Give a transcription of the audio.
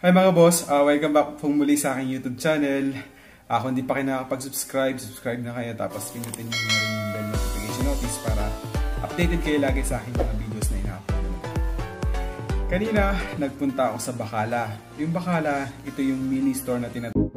Hi mga boss, uh, welcome back po muli sa aking YouTube channel. Uh, kung hindi pa kayo nakakapag-subscribe, subscribe na kayo tapos pinutin nyo na rin yung bell notification notice para updated kayo lagi sa aking mga videos na ina-upload. Kanina, nagpunta ako sa Bakala. Yung Bakala, ito yung mini store na tinatawag